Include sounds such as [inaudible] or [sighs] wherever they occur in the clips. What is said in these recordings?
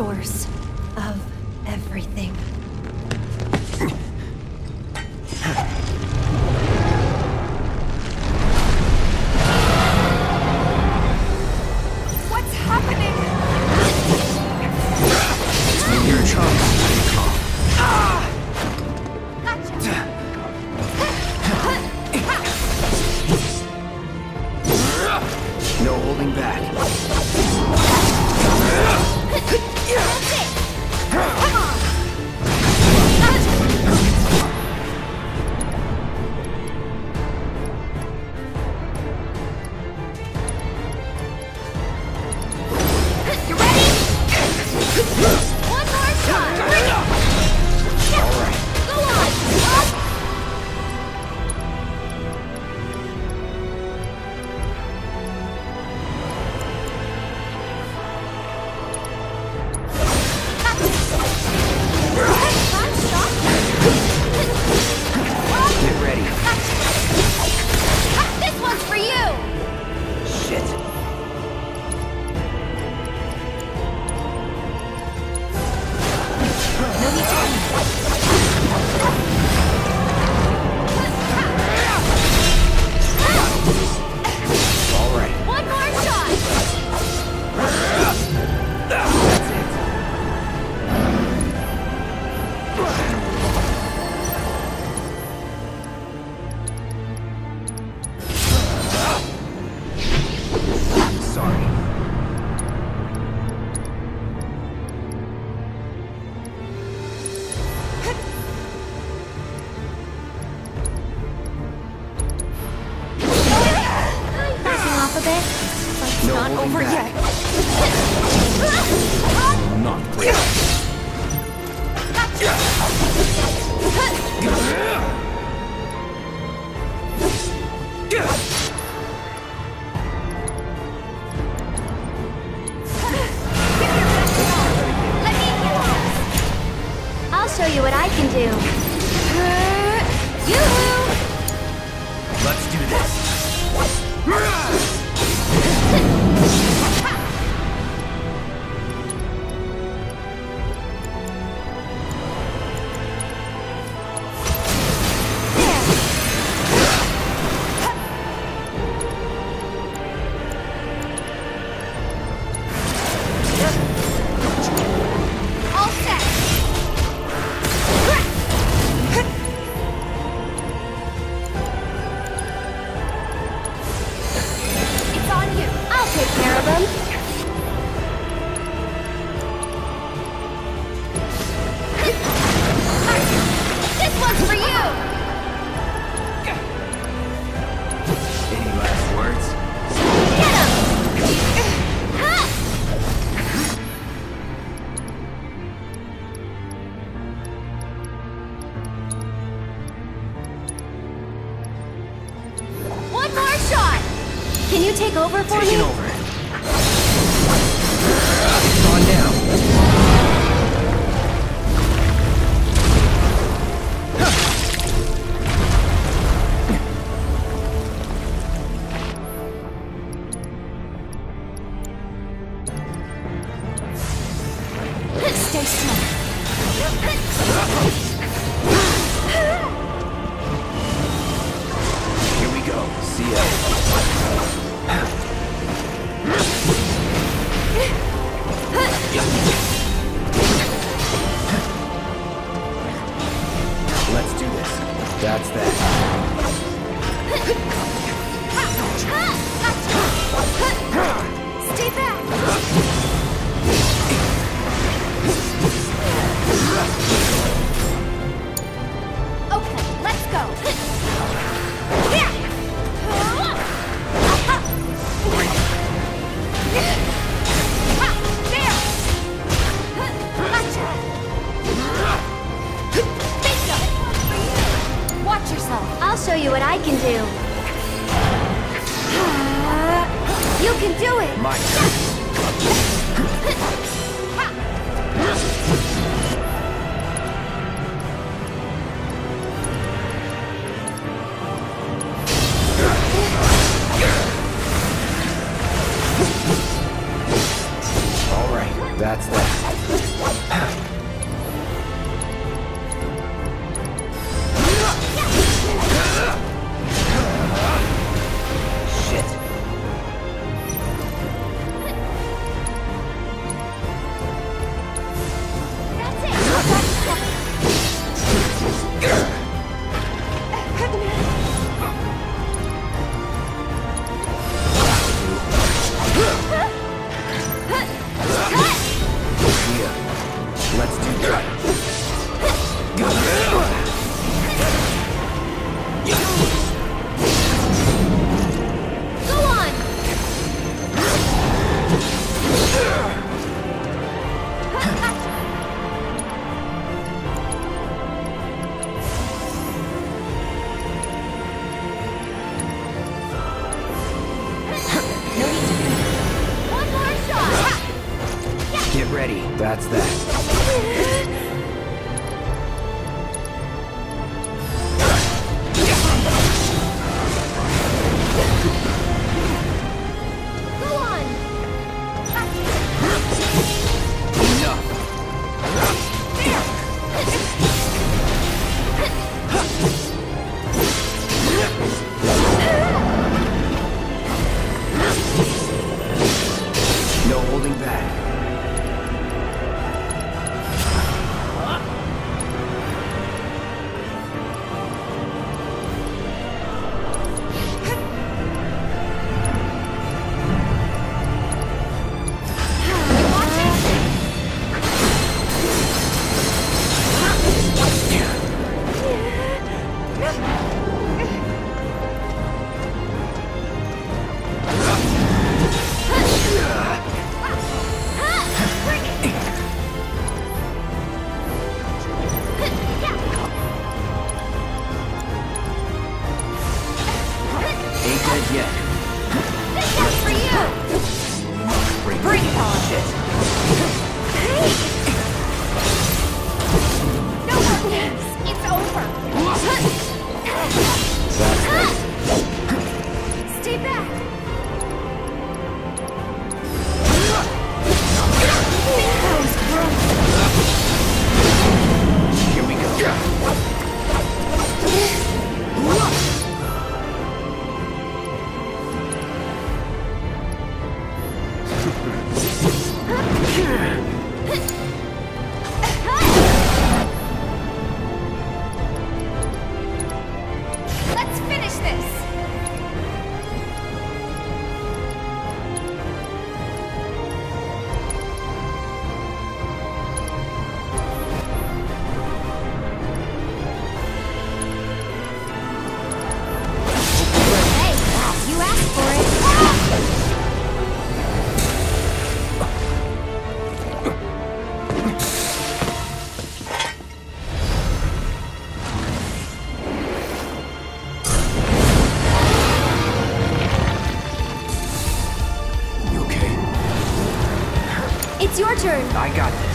source. over yet. Can you take over for Taking me? Taking over. you. [sighs] You can do it! My [laughs] All right, that's that. That's that. Ain't dead yet. This one's for you! Bring, it on! Shit. No more games! It's over! Stay back! Your turn. I got this.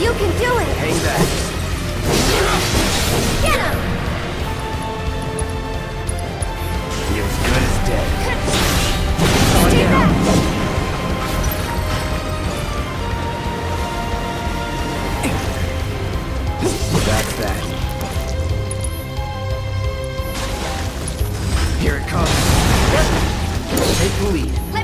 You can do it! Hang back. Get him! You're as good as dead. Going Stay down. Back. That's that. Here it comes. Take the lead.